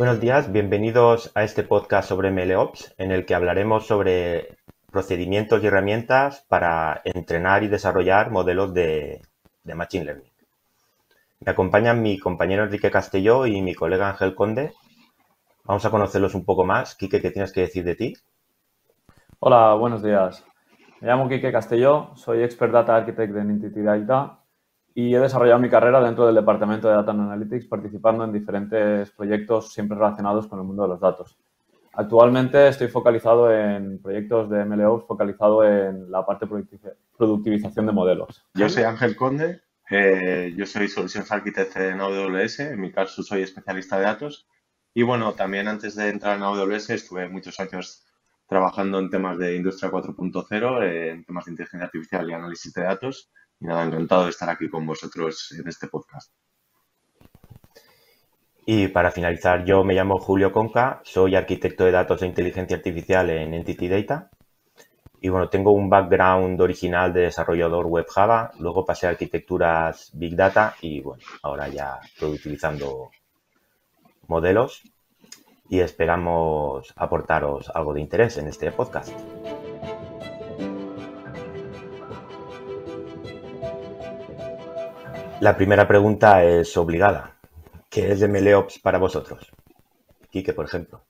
Buenos días, bienvenidos a este podcast sobre MLOps, en el que hablaremos sobre procedimientos y herramientas para entrenar y desarrollar modelos de, Machine Learning. Me acompañan mi compañero Enrique Castelló y mi colega Ángel Conde. Vamos a conocerlos un poco más. Quique, ¿qué tienes que decir de ti? Hola, buenos días. Me llamo Quique Castelló, soy Expert Data Architect de Entity Data y he desarrollado mi carrera dentro del departamento de Data Analytics participando en diferentes proyectos siempre relacionados con el mundo de los datos. Actualmente estoy focalizado en proyectos de MLOps, focalizado en la parte productivización de modelos. Yo soy Ángel Conde, eh, yo soy Solutions Architect en AWS, en mi caso soy especialista de datos y bueno, también antes de entrar en AWS estuve muchos años trabajando en temas de industria 4.0, en temas de inteligencia artificial y análisis de datos. Y nada, encantado de estar aquí con vosotros en este podcast. Y para finalizar, yo me llamo Julio Conca, soy arquitecto de datos e inteligencia artificial en Entity Data. Y bueno, tengo un background original de desarrollador web Java, luego pasé a arquitecturas Big Data y bueno, ahora ya estoy utilizando modelos y esperamos aportaros algo de interés en este podcast. La primera pregunta es obligada. ¿Qué es de MLOps para vosotros? Quique, por ejemplo.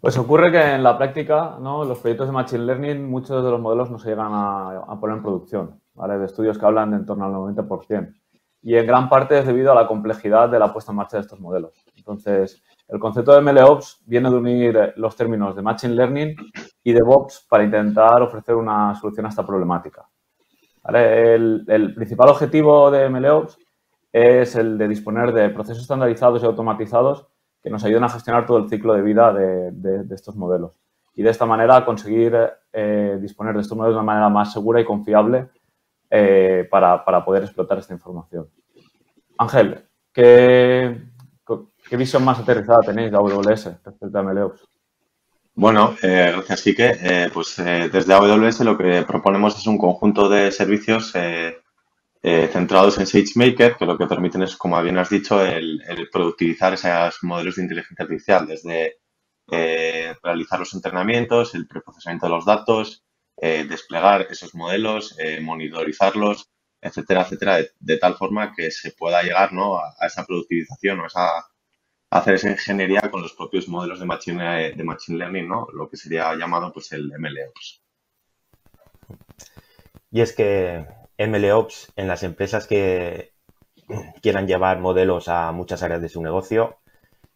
Pues ocurre que en la práctica, ¿no? los proyectos de Machine Learning, muchos de los modelos no se llegan a, poner en producción, ¿vale? De estudios que hablan de en torno al 90% y en gran parte es debido a la complejidad de la puesta en marcha de estos modelos. Entonces, el concepto de MLOps viene de unir los términos de Machine Learning y DevOps para intentar ofrecer una solución a esta problemática. El, principal objetivo de MLOps es el de disponer de procesos estandarizados y automatizados que nos ayuden a gestionar todo el ciclo de vida de, estos modelos. Y de esta manera conseguir eh, disponer de estos modelos de una manera más segura y confiable eh, para, poder explotar esta información. Ángel, ¿qué, ¿qué, visión más aterrizada tenéis de AWS respecto a MLOps? Bueno, eh, gracias, Quique. Eh, pues desde AWS lo que proponemos es un conjunto de servicios centrados en SageMaker, que lo que permiten es, como bien has dicho, el, el productivizar esos modelos de inteligencia artificial, desde realizar los entrenamientos, el preprocesamiento de los datos, eh, desplegar esos modelos, eh, monitorizarlos, etcétera, etcétera, de, tal forma que se pueda llegar ¿no? a, esa productivización o a, esa, hacer esa ingeniería con los propios modelos de machine, de machine learning, ¿no? lo que sería llamado pues, el MLOps. Y es que MLOps en las empresas que quieran llevar modelos a muchas áreas de su negocio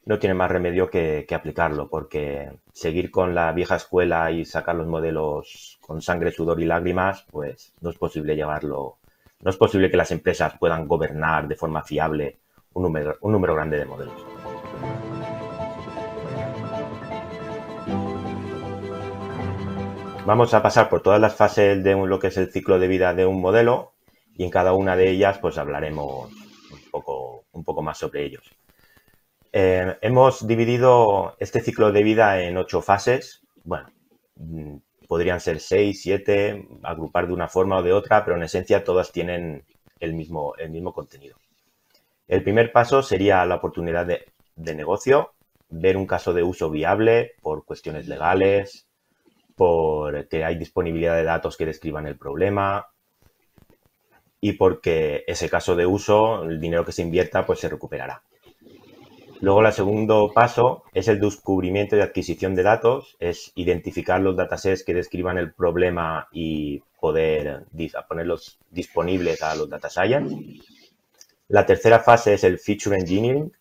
no tiene más remedio que, aplicarlo, porque seguir con la vieja escuela y sacar los modelos con sangre, sudor y lágrimas, pues no es posible llevarlo, no es posible que las empresas puedan gobernar de forma fiable un número, un número grande de modelos. Vamos a pasar por todas las fases de lo que es el ciclo de vida de un modelo y en cada una de ellas pues hablaremos un poco, un poco más sobre ellos. Eh, hemos dividido este ciclo de vida en ocho fases. Bueno, mm, podrían ser seis, siete, agrupar de una forma o de otra, pero en esencia todas tienen el mismo, el mismo contenido. El primer paso sería la oportunidad de, de negocio, ver un caso de uso viable por cuestiones legales, por que hay disponibilidad de datos que describan el problema y porque ese caso de uso, el dinero que se invierta, pues se recuperará. Luego, el segundo paso es el descubrimiento y adquisición de datos, es identificar los datasets que describan el problema y poder ponerlos disponibles a los data science. La tercera fase es el feature engineering,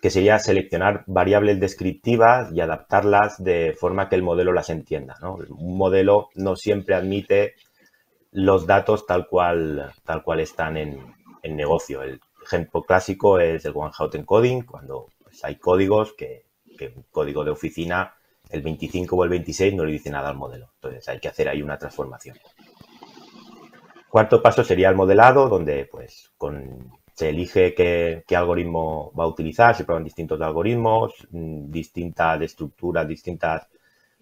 que sería seleccionar variables descriptivas y adaptarlas de forma que el modelo las entienda. Un modelo no siempre admite los datos tal cual, tal cual están en, en negocio. El ejemplo clásico es el One Hot Encoding, cuando pues, hay códigos que, que, un código de oficina, el 25 o el 26 no le dice nada al modelo. Entonces hay que hacer ahí una transformación. Cuarto paso sería el modelado, donde pues con, se elige qué, algoritmo va a utilizar, se prueban distintos algoritmos, mm, distintas estructuras, distintas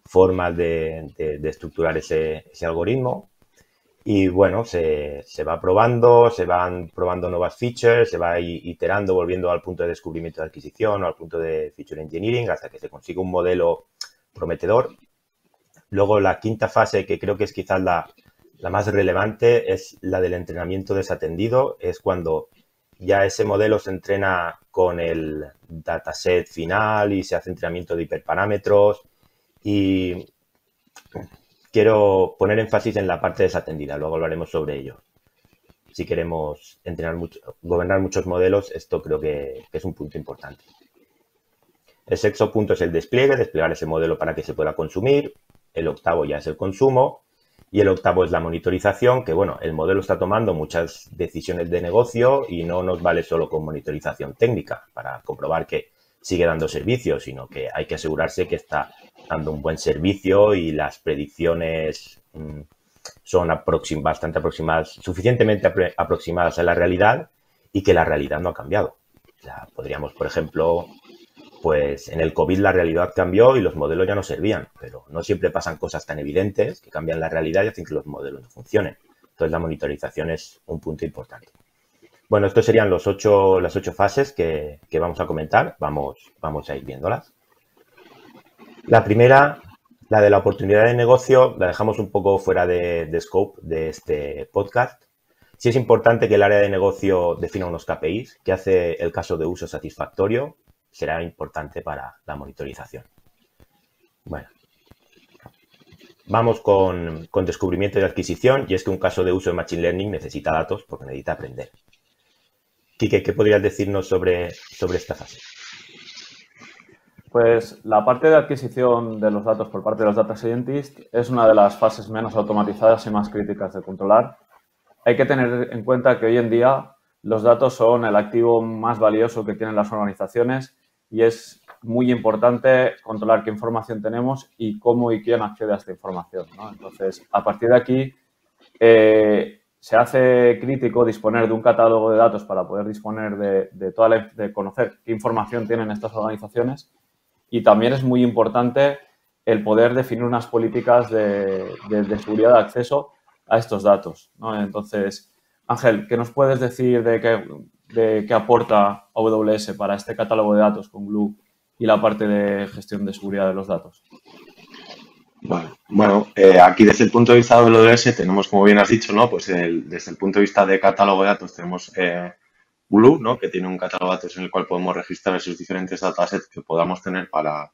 formas de, estructurar ese, algoritmo. Y bueno, se, va probando, se van probando nuevas features, se va iterando, volviendo al punto de descubrimiento de adquisición o al punto de feature engineering hasta que se consiga un modelo prometedor. Luego la quinta fase, que creo que es quizás la, la más relevante, es la del entrenamiento desatendido. Es cuando ya ese modelo se entrena con el dataset final y se hace entrenamiento de hiperparámetros y quiero poner énfasis en la parte desatendida, luego hablaremos sobre ello. Si queremos entrenar mucho, gobernar muchos modelos, esto creo que, es un punto importante. El sexto punto es el despliegue, desplegar ese modelo para que se pueda consumir. El octavo ya es el consumo. Y el octavo es la monitorización, que bueno, el modelo está tomando muchas decisiones de negocio y no nos vale solo con monitorización técnica para comprobar que sigue dando servicio, sino que hay que asegurarse que está dando un buen servicio y las predicciones mm, son bastante aproximadas, suficientemente aproximadas a la realidad y que la realidad no ha cambiado. podríamos, por ejemplo, pues en el COVID la realidad cambió y los modelos ya no servían, pero no siempre pasan cosas tan evidentes que cambian la realidad y hacen que los modelos no funcionen. Entonces la monitorización es un punto importante. Bueno, estos serían los ocho, las ocho fases que, vamos a comentar. Vamos, vamos a ir viéndolas. La primera, la de la oportunidad de negocio, la dejamos un poco fuera de, scope de este podcast. Sí es importante que el área de negocio defina unos KPIs, que hace el caso de uso satisfactorio, será importante para la monitorización. Bueno, vamos con, descubrimiento y adquisición, y es que un caso de uso de Machine Learning necesita datos porque necesita aprender. Quique, ¿qué podrías decirnos sobre, sobre esta fase? Pues la parte de adquisición de los datos por parte de los data scientists es una de las fases menos automatizadas y más críticas de controlar. Hay que tener en cuenta que hoy en día los datos son el activo más valioso que tienen las organizaciones y es muy importante controlar qué información tenemos y cómo y quién accede a esta información. Entonces, a partir de aquí, eh, se hace crítico disponer de un catálogo de datos para poder disponer de, de toda la, de conocer qué información tienen estas organizaciones y también es muy importante el poder definir unas políticas de, seguridad de acceso a estos datos. Entonces, Ángel, ¿qué nos puedes decir de qué, de qué aporta AWS para este catálogo de datos con Glue y la parte de gestión de seguridad de los datos? Bueno, eh, aquí desde el punto de vista de AWS tenemos, como bien has dicho, ¿no? Pues desde el punto de vista de catálogo de datos tenemos eh, Blue, ¿no? que tiene un catálogo de datos en el cual podemos registrar esos diferentes datasets que podamos tener para,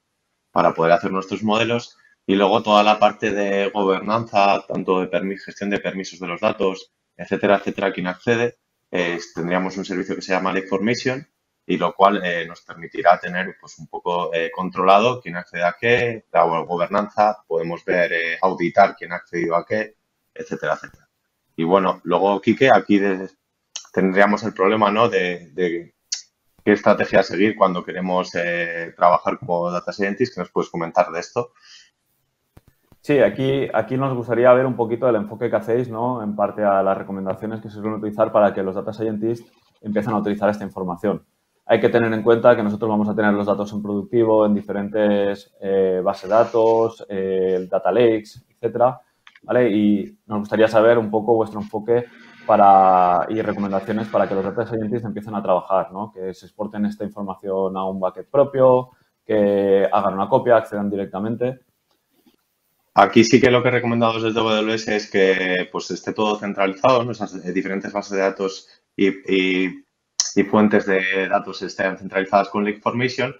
para poder hacer nuestros modelos. Y luego toda la parte de gobernanza, tanto de gestión de permisos de los datos, etcétera, etcétera, quien accede. Tendríamos un servicio que se llama Formation y lo cual eh, nos permitirá tener pues, un poco eh, controlado quién accede a qué, la gobernanza, podemos ver, eh, auditar quién ha accedido a qué, etcétera, etcétera. Y bueno, luego, Quique, aquí de, tendríamos el problema ¿no? de, qué estrategia seguir cuando queremos trabajar con Data Scientists. ¿Qué nos puedes comentar de esto? Sí, aquí, aquí nos gustaría ver un poquito el enfoque que hacéis, ¿no? En parte a las recomendaciones que se suelen utilizar para que los data scientists empiecen a utilizar esta información. Hay que tener en cuenta que nosotros vamos a tener los datos en productivo en diferentes eh, bases de datos, eh, data lakes, etcétera, ¿vale? Y nos gustaría saber un poco vuestro enfoque para, y recomendaciones para que los data scientists empiecen a trabajar, ¿no? que se exporten esta información a un bucket propio, que hagan una copia, accedan directamente. Aquí sí que lo que he recomendado desde AWS es que pues, esté todo centralizado, esas diferentes bases de datos y, fuentes de datos estén centralizadas con Lake Formation,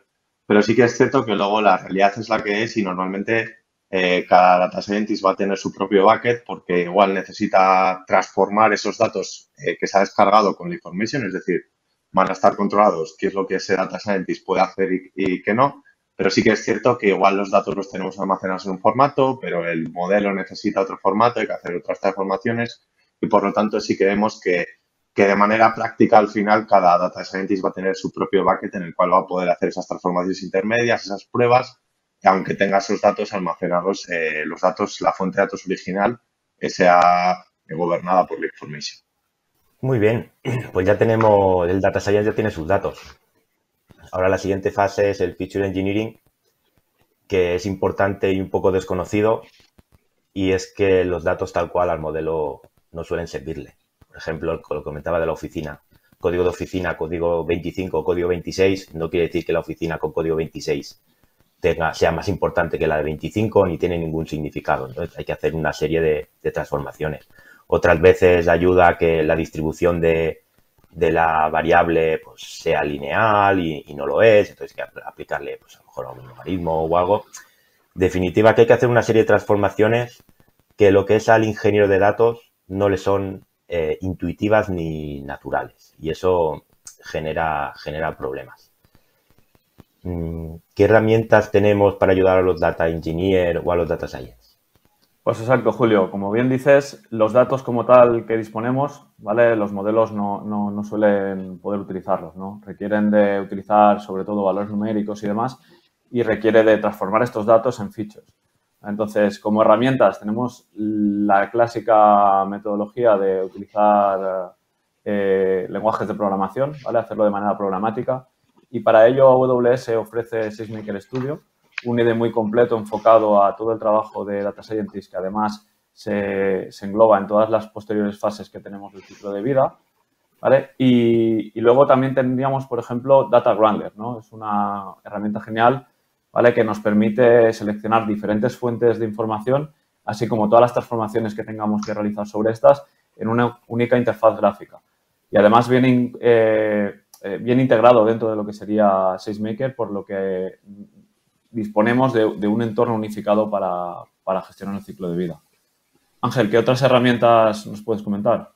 pero sí que es cierto que luego la realidad es la que es y normalmente eh, cada data scientist va a tener su propio bucket porque igual necesita transformar esos datos eh, que se ha descargado con la information, es decir, van a estar controlados qué es lo que ese data scientist puede hacer y, qué no. Pero sí que es cierto que igual los datos los tenemos almacenados en un formato, pero el modelo necesita otro formato, hay que hacer otras transformaciones y por lo tanto sí que vemos que, que de manera práctica al final cada data scientist va a tener su propio bucket en el cual va a poder hacer esas transformaciones intermedias, esas pruebas aunque tenga esos datos almacenados, eh, los datos, la fuente de datos original, que sea gobernada por la information. Muy bien, pues ya tenemos, el data science ya tiene sus datos. Ahora la siguiente fase es el feature engineering, que es importante y un poco desconocido, y es que los datos tal cual al modelo no suelen servirle. Por ejemplo, lo comentaba de la oficina. Código de oficina, código 25 o código 26, no quiere decir que la oficina con código 26 tenga, sea más importante que la de 25 ni tiene ningún significado. Entonces hay que hacer una serie de, transformaciones. Otras veces ayuda a que la distribución de, la variable pues, sea lineal y, no lo es, entonces hay que aplicarle pues, a lo mejor a un logaritmo o algo. Definitiva que hay que hacer una serie de transformaciones que lo que es al ingeniero de datos no le son eh, intuitivas ni naturales y eso genera, genera problemas. Mm, ¿Qué herramientas tenemos para ayudar a los data engineer o a los data science? Pues exacto, Julio. Como bien dices, los datos como tal que disponemos, ¿vale? Los modelos no, no suelen poder utilizarlos, ¿no? Requieren de utilizar sobre todo valores numéricos y demás y requiere de transformar estos datos en features. Entonces, como herramientas tenemos la clásica metodología de utilizar eh, lenguajes de programación, ¿vale? Hacerlo de manera programática. Y para ello AWS ofrece SageMaker Studio, un IDE muy completo enfocado a todo el trabajo de Data Scientist, que además se, engloba en todas las posteriores fases que tenemos del ciclo de vida. ¿vale? Y, y, luego también tendríamos, por ejemplo, Data Wrangler, ¿no? Es una herramienta genial ¿vale? que nos permite seleccionar diferentes fuentes de información, así como todas las transformaciones que tengamos que realizar sobre estas en una única interfaz gráfica. Y además viene eh, eh, bien integrado dentro de lo que sería SageMaker, por lo que disponemos de, un entorno unificado para, para, gestionar el ciclo de vida. Ángel, ¿qué otras herramientas nos puedes comentar?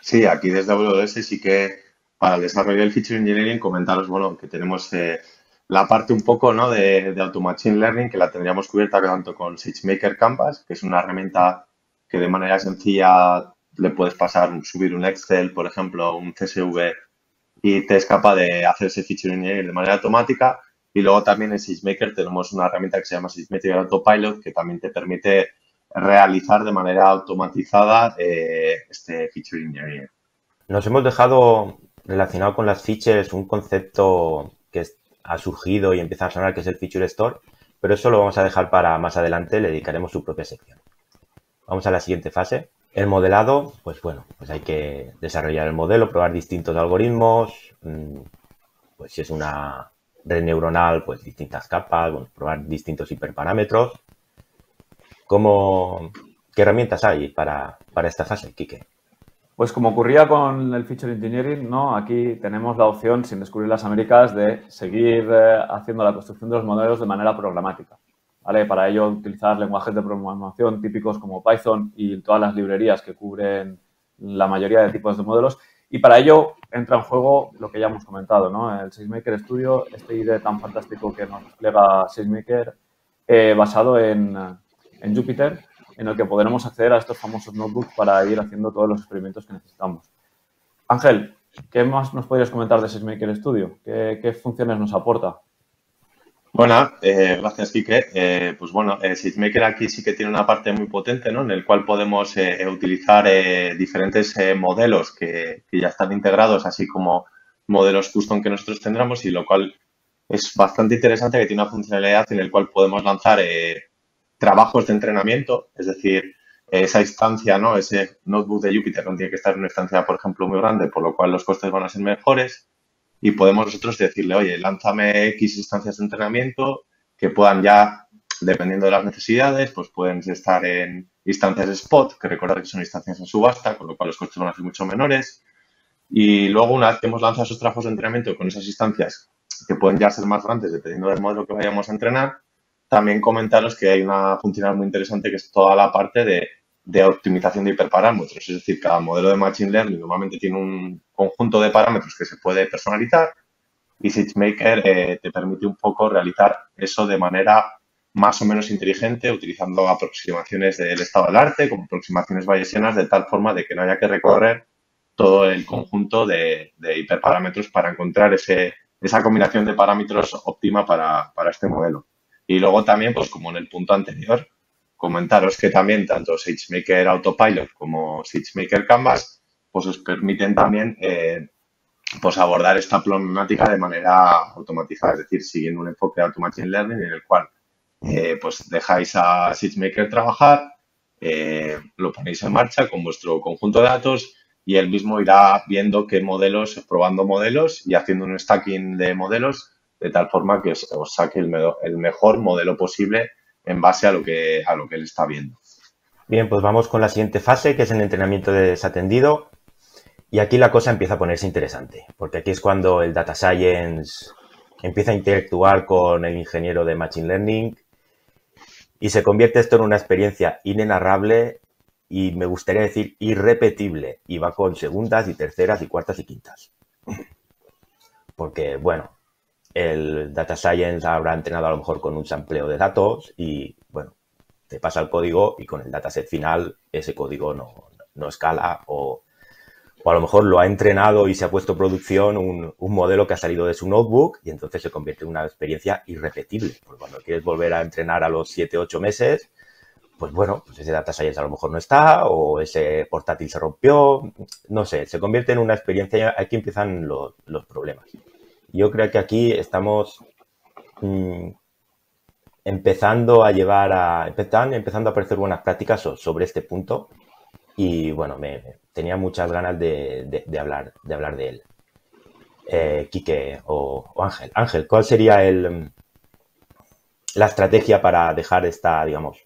Sí, aquí desde AWS sí que para el desarrollo del Feature Engineering comentaros, bueno, que tenemos eh, la parte un poco ¿no? de, de Auto Machine Learning que la tendríamos cubierta tanto con SageMaker Canvas, que es una herramienta que de manera sencilla le puedes pasar, subir un Excel, por ejemplo, un CSV y te es capaz de hacer ese feature engineering de manera automática. Y luego también en SageMaker tenemos una herramienta que se llama SageMaker Autopilot que también te permite realizar de manera automatizada eh, este feature engineering. Nos hemos dejado relacionado con las features un concepto que ha surgido y empieza a sonar, que es el Feature Store, pero eso lo vamos a dejar para más adelante, le dedicaremos su propia sección. Vamos a la siguiente fase. El modelado, pues bueno, pues hay que desarrollar el modelo, probar distintos algoritmos, mm, pues si es una red neuronal, pues distintas capas, probar distintos hiperparámetros. ¿Cómo, ¿Qué herramientas hay para, para esta fase, Kike? Pues como ocurría con el Feature Engineering, ¿no? aquí tenemos la opción, sin descubrir las Américas, de seguir eh, haciendo la construcción de los modelos de manera programática. ¿vale? Para ello, utilizar lenguajes de programación típicos como Python y todas las librerías que cubren la mayoría de tipos de modelos. Y para ello entra en juego lo que ya hemos comentado, ¿no? el SageMaker Studio, este IDE tan fantástico que nos despliega SageMaker, eh, basado en, en Jupyter, en el que podremos acceder a estos famosos notebooks para ir haciendo todos los experimentos que necesitamos. Ángel, ¿qué más nos podrías comentar de SageMaker Studio? ¿Qué, funciones nos aporta? Bueno, eh, gracias, Kike. Eh, pues bueno, eh, SageMaker aquí sí que tiene una parte muy potente, ¿no? En el cual podemos utilizar diferentes modelos que, que, ya están integrados, así como modelos custom que nosotros tendremos y lo cual es bastante interesante que tiene una funcionalidad en el cual podemos lanzar trabajos de entrenamiento, es decir, esa instancia, ¿no? Ese notebook de Jupyter no tiene que estar en una instancia, por ejemplo, muy grande, por lo cual los costes van a ser mejores y podemos nosotros decirle, oye, lánzame X instancias de entrenamiento que puedan ya, dependiendo de las necesidades, pues pueden estar en instancias spot, que recordar que son instancias en subasta, con lo cual los costes van a ser mucho menores. Y luego, una vez que hemos lanzado esos trabajos de entrenamiento con esas instancias, que pueden ya ser más grandes dependiendo del modelo que vayamos a entrenar, también comentaros que hay una funcionalidad muy interesante que es toda la parte de, optimización de hiperparámetros. Es decir, cada modelo de Machine Learning normalmente tiene un conjunto de parámetros que se puede personalizar y SageMaker eh, te permite un poco realizar eso de manera más o menos inteligente, utilizando aproximaciones del estado del arte, como aproximaciones bayesianas, de tal forma de que no haya que recorrer todo el conjunto de, hiperparámetros para encontrar ese, esa combinación de parámetros óptima para este modelo. Y luego también, pues como en el punto anterior, comentaros que también tanto SageMaker Autopilot como SageMaker Canvas, pues os permiten también eh, pues abordar esta problemática de manera automatizada, es decir, siguiendo un enfoque de Automation Learning en el cual eh, pues dejáis a SageMaker trabajar eh, lo ponéis en marcha con vuestro conjunto de datos y él mismo irá viendo qué modelos, probando modelos y haciendo un stacking de modelos de tal forma que os, saque el, el, mejor modelo posible en base a lo, que, a lo que él está viendo. Bien, pues vamos con la siguiente fase, que es el entrenamiento de desatendido. Y aquí la cosa empieza a ponerse interesante, porque aquí es cuando el data science empieza a interactuar con el ingeniero de Machine Learning y se convierte esto en una experiencia inenarrable y me gustaría decir irrepetible y va con segundas y terceras y cuartas y quintas. Porque, bueno, el data science habrá entrenado a lo mejor con un sampleo de datos y, bueno, te pasa el código y con el dataset final ese código no, no escala o o a lo mejor lo ha entrenado y se ha puesto producción un, modelo que ha salido de su notebook y entonces se convierte en una experiencia irrepetible. Porque cuando quieres volver a entrenar a los 7, 8 meses, pues bueno, pues ese data science a lo mejor no está o ese portátil se rompió, no sé, se convierte en una experiencia, aquí empiezan los, problemas. Yo creo que aquí estamos mm, empezando a llevar a, empezando a aparecer buenas prácticas sobre este punto y bueno, me, tenía muchas ganas de, hablar, de hablar de él. Eh, Quique o, Ángel. Ángel, ¿cuál sería el, la estrategia para dejar esta, digamos,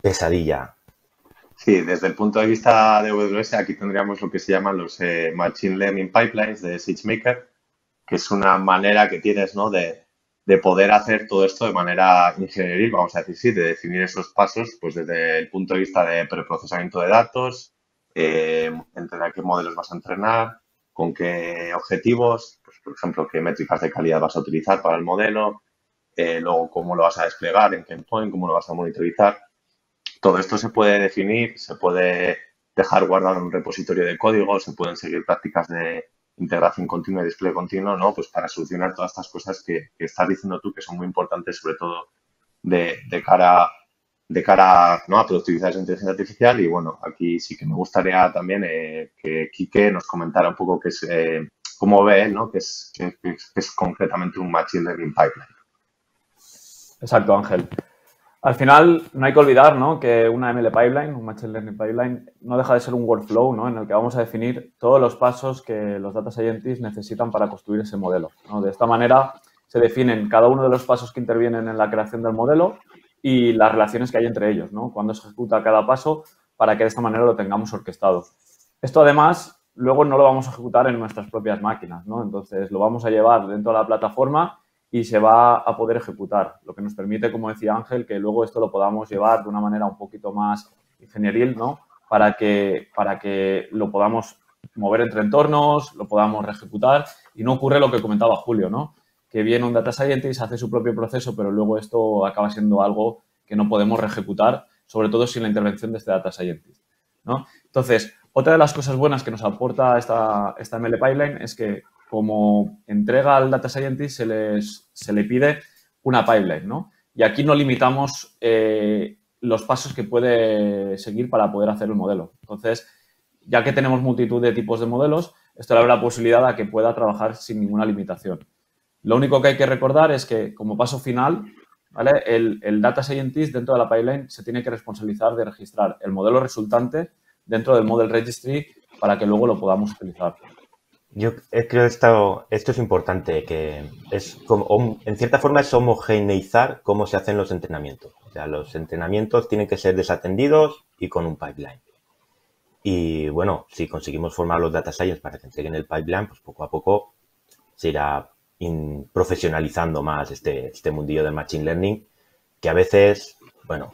pesadilla? Sí, desde el punto de vista de AWS, aquí tendríamos lo que se llaman los eh, Machine Learning Pipelines de SageMaker, que es una manera que tienes ¿no? de, de poder hacer todo esto de manera ingenieril, vamos a decir, sí, de definir esos pasos, pues desde el punto de vista de preprocesamiento de datos, eh, entrenar qué modelos vas a entrenar, con qué objetivos, pues, por ejemplo, qué métricas de calidad vas a utilizar para el modelo, eh, luego cómo lo vas a desplegar, en qué endpoint, cómo lo vas a monitorizar. Todo esto se puede definir, se puede dejar guardado en un repositorio de código, se pueden seguir prácticas de integración continua y despliegue continuo, ¿no? Pues para solucionar todas estas cosas que, estás diciendo tú que son muy importantes, sobre todo de, de cara de cara ¿no? a productivizar esa inteligencia artificial. Y bueno, aquí sí que me gustaría también eh, que Quique nos comentara un poco qué es, eh, cómo ve, ¿no? que es, es concretamente un Machine Learning Pipeline. Exacto, Ángel. Al final, no hay que olvidar ¿no? que una ML Pipeline, un Machine Learning Pipeline, no deja de ser un workflow ¿no? en el que vamos a definir todos los pasos que los data scientists necesitan para construir ese modelo. De esta manera, se definen cada uno de los pasos que intervienen en la creación del modelo y las relaciones que hay entre ellos, ¿no? Cuando se ejecuta cada paso para que de esta manera lo tengamos orquestado. Esto además luego no lo vamos a ejecutar en nuestras propias máquinas, ¿no? Entonces lo vamos a llevar dentro de la plataforma y se va a poder ejecutar, lo que nos permite, como decía Ángel, que luego esto lo podamos llevar de una manera un poquito más ingenieril, ¿no? Para que, para que lo podamos mover entre entornos, lo podamos reejecutar y no ocurre lo que comentaba Julio, ¿no? que viene un data scientist, hace su propio proceso, pero luego esto acaba siendo algo que no podemos reejecutar, sobre todo sin la intervención de este data scientist. ¿no? Entonces, otra de las cosas buenas que nos aporta esta, esta ML Pipeline es que como entrega al data scientist se, les, se le pide una pipeline, ¿no? Y aquí no limitamos eh, los pasos que puede seguir para poder hacer el modelo. Entonces, ya que tenemos multitud de tipos de modelos, esto le abre la posibilidad a que pueda trabajar sin ninguna limitación. Lo único que hay que recordar es que como paso final, ¿vale? el, data scientist dentro de la pipeline se tiene que responsabilizar de registrar el modelo resultante dentro del model registry para que luego lo podamos utilizar. Yo creo que esto, es importante, que es como, en cierta forma es homogeneizar cómo se hacen los entrenamientos. O sea, los entrenamientos tienen que ser desatendidos y con un pipeline. Y bueno, si conseguimos formar los data science para que entreguen el pipeline, pues poco a poco se irá profesionalizando más este, este mundillo del Machine Learning, que a veces, bueno,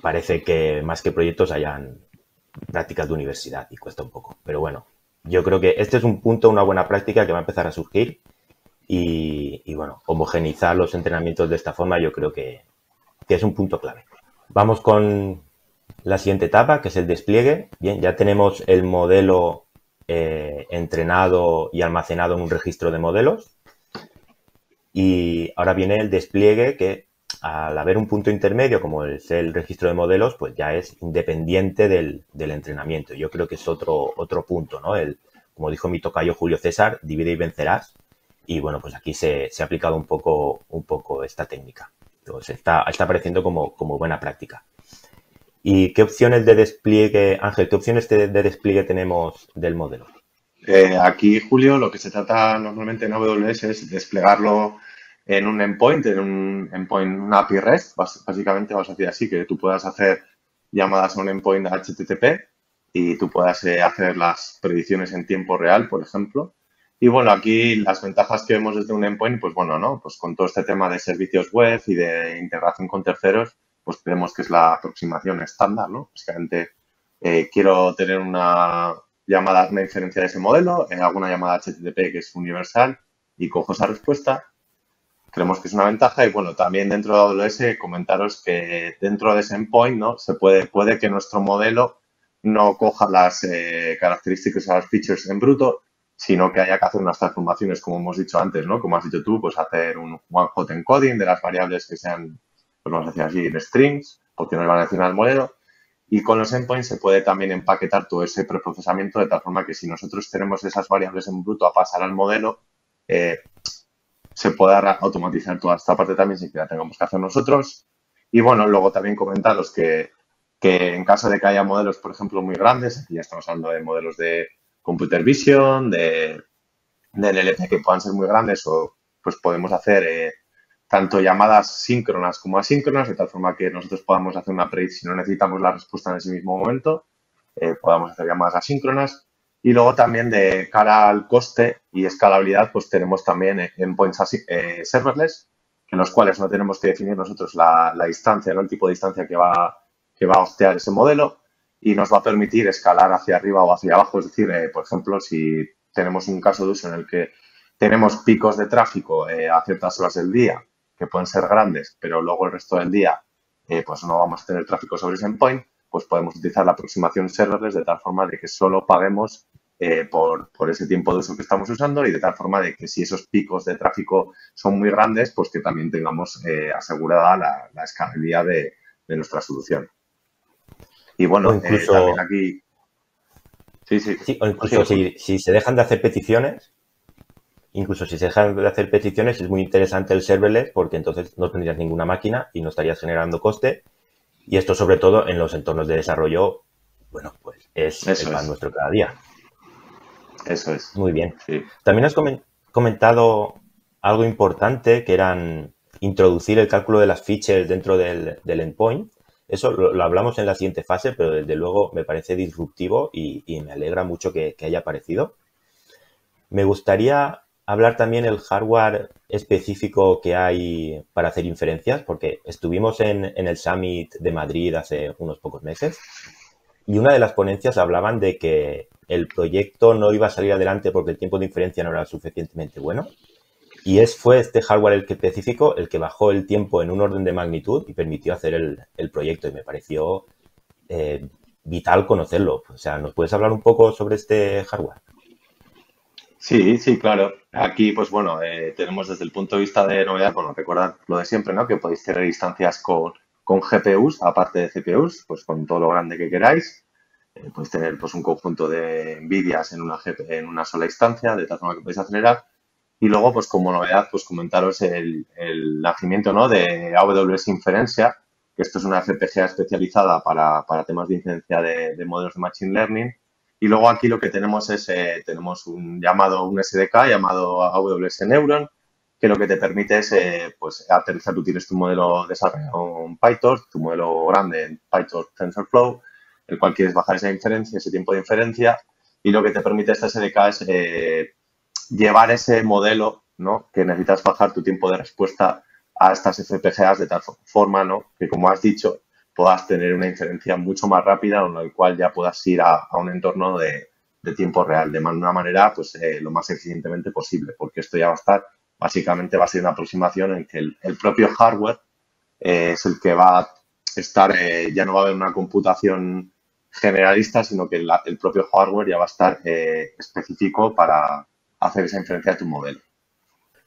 parece que más que proyectos hayan prácticas de universidad y cuesta un poco. Pero bueno, yo creo que este es un punto, una buena práctica que va a empezar a surgir y, bueno, homogenizar los entrenamientos de esta forma yo creo que, es un punto clave. Vamos con la siguiente etapa, que es el despliegue. Bien, ya tenemos el modelo eh, entrenado y almacenado en un registro de modelos. Y ahora viene el despliegue que al haber un punto intermedio como es el registro de modelos, pues ya es independiente del, entrenamiento. Yo creo que es otro, otro punto, ¿no? El, como dijo mi tocayo Julio César, divide y vencerás. Y bueno, pues aquí se, ha aplicado un poco, un poco esta técnica. Entonces está, está apareciendo como, como buena práctica. ¿Y qué opciones de despliegue, Ángel, qué opciones de, despliegue tenemos del modelo? Eh, aquí, Julio, lo que se trata normalmente en AWS es desplegarlo en un endpoint, en un endpoint, una API REST, básicamente vamos a decir así, que tú puedas hacer llamadas a un endpoint HTTP y tú puedas eh, hacer las predicciones en tiempo real, por ejemplo. Y bueno, aquí las ventajas que vemos desde un endpoint, pues bueno, ¿no? Pues con todo este tema de servicios web y de integración con terceros, pues creemos que es la aproximación estándar, ¿no? Básicamente, eh, quiero tener una llamada, una inferencia de ese modelo, en alguna llamada HTTP que es universal y cojo esa respuesta. Creemos que es una ventaja y bueno, también dentro de AWS comentaros que dentro de ese endpoint, ¿no? Se puede, puede que nuestro modelo no coja las eh, características o las features en bruto, sino que haya que hacer unas transformaciones, como hemos dicho antes, ¿no? Como has dicho tú, pues hacer un one-hot encoding de las variables que sean, pues vamos a decir así, strings, porque no van a decir al modelo. Y con los endpoints se puede también empaquetar todo ese preprocesamiento de tal forma que si nosotros tenemos esas variables en bruto a pasar al modelo, eh, se pueda automatizar toda esta parte también sin que la tengamos que hacer nosotros. Y bueno, luego también comentaros que, que en caso de que haya modelos, por ejemplo, muy grandes, aquí ya estamos hablando de modelos de computer vision, de, de NLP que puedan ser muy grandes o pues podemos hacer eh, tanto llamadas síncronas como asíncronas, de tal forma que nosotros podamos hacer una predicción si no necesitamos la respuesta en ese mismo momento, eh, podamos hacer llamadas asíncronas. Y luego también de cara al coste y escalabilidad, pues tenemos también eh, endpoints así, serverless, en los cuales no tenemos que definir nosotros la, la distancia, ¿no? el tipo de distancia que va, que va a hostear ese modelo, y nos va a permitir escalar hacia arriba o hacia abajo. Es decir, eh, por ejemplo, si tenemos un caso de uso en el que tenemos picos de tráfico eh, a ciertas horas del día, que pueden ser grandes, pero luego el resto del día eh, pues no vamos a tener tráfico sobre ese endpoint, pues podemos utilizar la aproximación serverless de tal forma de que solo paguemos por, por, ese tiempo de uso que estamos usando y de tal forma de que si esos picos de tráfico son muy grandes, pues que también tengamos asegurada la, la escalabilidad de, de nuestra solución. Y bueno, eh, incluso, aquí... Sí, sí. incluso si, se dejan de hacer peticiones, incluso si se dejan de hacer peticiones, es muy interesante el serverless porque entonces no tendrías ninguna máquina y no estarías generando coste. Y esto sobre todo en los entornos de desarrollo, bueno, pues es el pan nuestro cada día. Eso es. Muy bien. También has comentado algo importante que eran introducir el cálculo de las features dentro del, del endpoint. Eso lo, hablamos en la siguiente fase, pero desde luego me parece disruptivo y, me alegra mucho que, haya aparecido. Me gustaría hablar también el hardware específico que hay para hacer inferencias, porque estuvimos en, el Summit de Madrid hace unos pocos meses y una de las ponencias hablaban de que el proyecto no iba a salir adelante porque el tiempo de inferencia no era suficientemente bueno y es, fue este hardware el que específico el que bajó el tiempo en un orden de magnitud y permitió hacer el, proyecto y me pareció eh, vital conocerlo. O sea, ¿nos puedes hablar un poco sobre este hardware? Sí, sí, claro. Aquí, pues bueno, eh, tenemos desde el punto de vista de novedad, bueno, recordad lo de siempre, ¿no? Que podéis tener instancias con, con GPUs, aparte de CPUs, pues con todo lo grande que queráis. Eh, tener pues un conjunto de NVIDIAs en una, en una sola instancia, de tal forma que podéis acelerar. Y luego, pues como novedad, pues comentaros el, nacimiento ¿no? de AWS Inferencia, que esto es una FPGA especializada para, temas de inferencia de, modelos de Machine Learning. Y luego aquí lo que tenemos es, eh, tenemos un llamado, un SDK llamado AWS Neuron, que lo que te permite es, eh, pues, aterrizar, tú tienes tu modelo desarrollado en PyTorch, tu modelo grande en PyTorch TensorFlow, el cual quieres bajar esa inferencia, ese tiempo de inferencia, y lo que te permite este SDK es eh, llevar ese modelo, ¿no? Que necesitas bajar tu tiempo de respuesta a estas FPGAs de tal forma, ¿no? Que como has dicho, puedas tener una inferencia mucho más rápida en la cual ya puedas ir a, un entorno de, tiempo real, de una manera, pues, eh, lo más eficientemente posible, porque esto ya va a estar, básicamente va a ser una aproximación en que el, propio hardware eh, es el que va a estar, ya no va a haber una computación generalista, sino que el propio hardware ya va a estar específico para, hacer esa inferencia de tu modelo.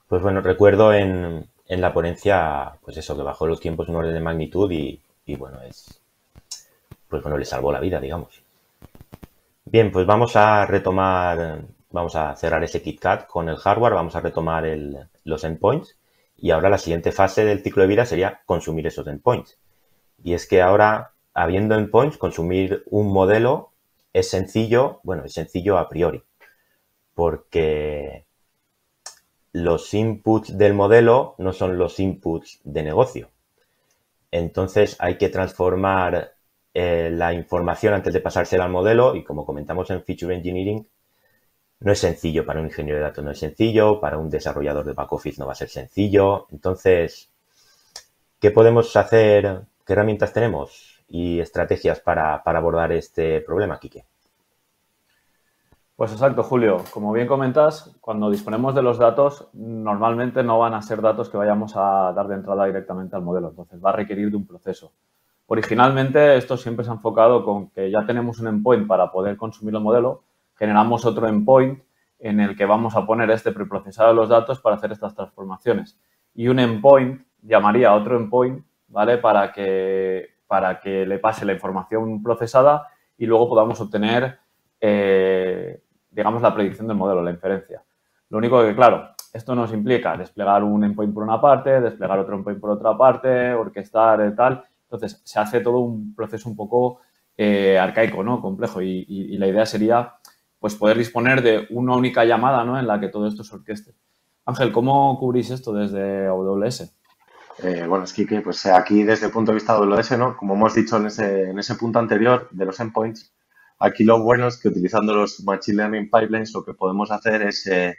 Pues bueno, recuerdo en, la ponencia, pues eso, que bajó los tiempos un orden de magnitud y, bueno, es, pues bueno, le salvó la vida, digamos. Bien, pues vamos a retomar, vamos a cerrar ese KitKat con el hardware, vamos a retomar los endpoints y ahora la siguiente fase del ciclo de vida sería consumir esos endpoints. Y es que ahora habiendo endpoints, consumir un modelo es sencillo, bueno, es sencillo a priori, porque los inputs del modelo no son los inputs de negocio. Entonces hay que transformar eh, la información antes de pasársela al modelo y como comentamos en Feature Engineering, no es sencillo para un ingeniero de datos, no es sencillo, para un desarrollador de back office no va a ser sencillo. Entonces, ¿qué podemos hacer? ¿Qué herramientas tenemos y estrategias para, abordar este problema, Kike? Pues exacto, Julio. Como bien comentas, cuando disponemos de los datos, normalmente no van a ser datos que vayamos a dar de entrada directamente al modelo. Entonces, va a requerir de un proceso. Originalmente, esto siempre se ha enfocado con que ya tenemos un endpoint para poder consumir el modelo, generamos otro endpoint en el que vamos a poner este preprocesado de los datos para hacer estas transformaciones. Y un endpoint llamaría a otro endpoint, ¿vale? Para que, para que le pase la información procesada y luego podamos obtener, eh, digamos, la predicción del modelo, la inferencia. Lo único que, claro, esto nos implica desplegar un endpoint por una parte, desplegar otro endpoint por otra parte, orquestar y tal. Entonces, se hace todo un proceso un poco eh, arcaico, ¿no? Complejo. y, la idea sería pues poder disponer de una única llamada ¿no? en la que todo esto se orqueste. Ángel, ¿cómo cubrís esto desde AWS? Eh, bueno, es que pues aquí desde el punto de vista de AWS, ¿no? como hemos dicho en ese, en ese punto anterior de los endpoints, aquí lo bueno es que utilizando los Machine Learning Pipelines lo que podemos hacer es eh,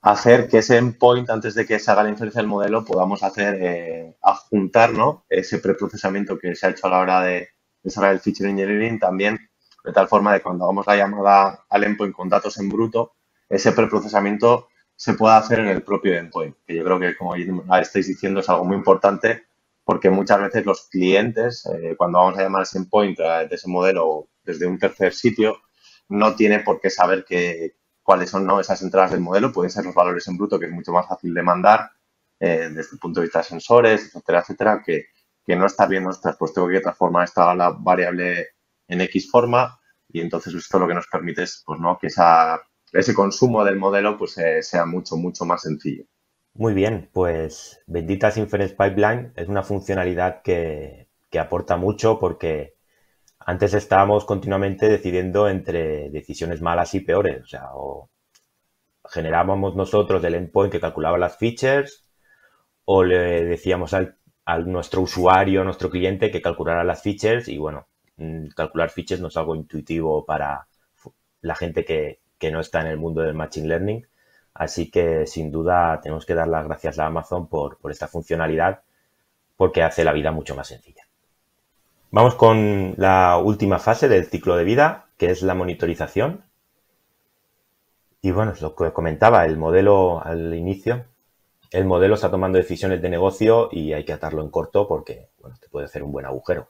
hacer que ese endpoint, antes de que se haga la inferencia del modelo, podamos hacer eh, adjuntar ¿no? ese preprocesamiento que se ha hecho a la hora de desarrollar el feature engineering también de tal forma de cuando hagamos la llamada al endpoint con datos en bruto, ese preprocesamiento se pueda hacer en el propio endpoint, que yo creo que, como estáis diciendo, es algo muy importante porque muchas veces los clientes, eh, cuando vamos a llamar ese endpoint eh, de ese modelo desde un tercer sitio, no tiene por qué saber que, cuáles son ¿no? esas entradas del modelo, pueden ser los valores en bruto, que es mucho más fácil de mandar eh, desde el punto de vista de sensores, etcétera, etcétera, que, que no está bien, ostras, pues tengo que transformar esta la variable en X forma y entonces esto lo que nos permite es pues, ¿no? que esa, ese consumo del modelo pues, eh, sea mucho, mucho más sencillo. Muy bien, pues Benditas Inference Pipeline es una funcionalidad que, aporta mucho porque antes estábamos continuamente decidiendo entre decisiones malas y peores. O sea, o generábamos nosotros el endpoint que calculaba las features o le decíamos al, nuestro usuario, a nuestro cliente que calculara las features y bueno, Mm, calcular fiches no es algo intuitivo para la gente que, no está en el mundo del Machine Learning. Así que sin duda tenemos que dar las gracias a Amazon por, esta funcionalidad porque hace la vida mucho más sencilla. Vamos con la última fase del ciclo de vida, que es la monitorización. Y bueno, es lo que comentaba, el modelo al inicio. El modelo está tomando decisiones de negocio y hay que atarlo en corto porque, bueno, te puede hacer un buen agujero.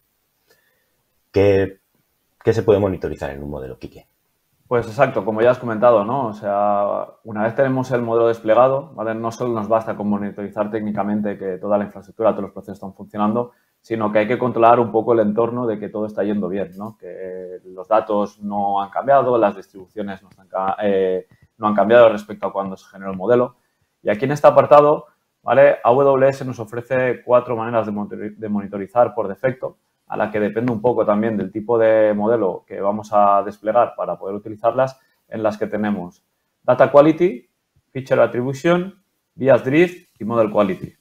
¿Qué, se puede monitorizar en un modelo, Kike? Pues exacto, como ya has comentado, ¿no? O sea, una vez tenemos el modelo desplegado, ¿vale? No solo nos basta con monitorizar técnicamente que toda la infraestructura, todos los procesos están funcionando, sino que hay que controlar un poco el entorno de que todo está yendo bien, ¿no? Que los datos no han cambiado, las distribuciones no, eh, no han cambiado respecto a cuando se generó el modelo. Y aquí en este apartado, ¿vale? AWS nos ofrece cuatro maneras de monitorizar por defecto a la que depende un poco también del tipo de modelo que vamos a desplegar para poder utilizarlas, en las que tenemos Data Quality, Feature Attribution, Bias Drift y Model Quality.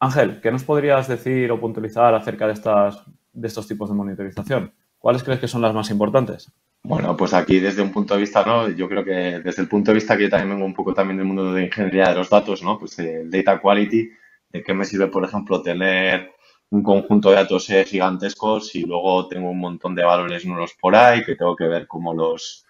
Ángel, ¿qué nos podrías decir o puntualizar acerca de, estas, de estos tipos de monitorización? ¿Cuáles crees que son las más importantes? Bueno, pues aquí desde un punto de vista, ¿no? Yo creo que desde el punto de vista que yo también vengo un poco también del mundo de ingeniería de los datos, ¿no? Pues el data quality, de qué me sirve, por ejemplo, tener un conjunto de datos gigantescos y luego tengo un montón de valores nulos por ahí que tengo que ver cómo los,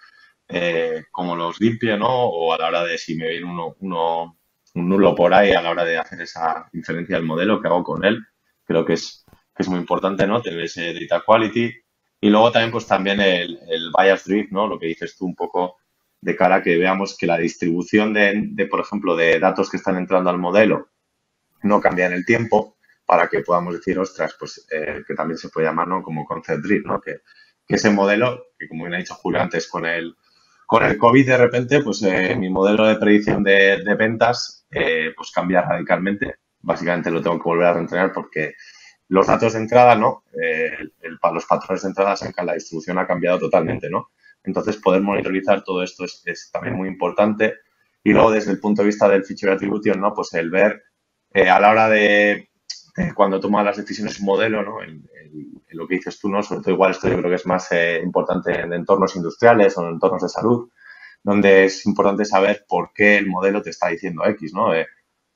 eh, cómo los limpio, ¿no? O a la hora de si me viene uno, uno, un nulo por ahí a la hora de hacer esa inferencia del modelo, que hago con él? Creo que es, que es muy importante, ¿no? Tener ese data quality. Y luego también, pues también el, el bias drift, ¿no? Lo que dices tú un poco de cara a que veamos que la distribución de, por ejemplo, de datos que están entrando al modelo no cambia en el tiempo para que podamos decir, ostras, pues eh, que también se puede llamar ¿no? como concept drift, ¿no? Que, ese modelo, que como bien ha dicho Julio antes con el, con el COVID de repente, pues eh, mi modelo de predicción de, ventas eh, pues cambia radicalmente. Básicamente lo tengo que volver a reentrenar porque los datos de entrada, ¿no? Eh, los patrones de entrada, la distribución ha cambiado totalmente, ¿no? Entonces, poder monitorizar todo esto es, también muy importante. Y luego, desde el punto de vista del feature attribution, ¿no? Pues el ver a la hora de, cuando toma las decisiones un modelo, ¿no? lo que dices tú, ¿no? Sobre todo igual esto yo creo que es más eh, importante en entornos industriales o en entornos de salud, donde es importante saber por qué el modelo te está diciendo X, ¿no?